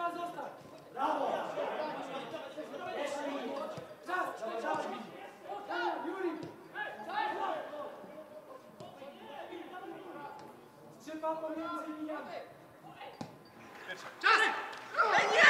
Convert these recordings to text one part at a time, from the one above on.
pan zostać. Brawo! Czas, czas! Juri! Czy pan pomiędzy nimi? Czas! Nie!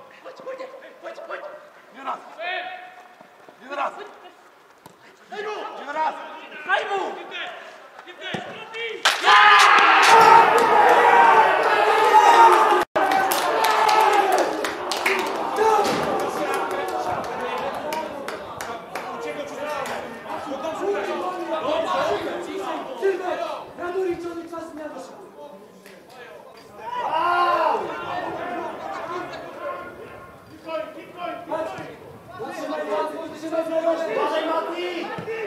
Mati!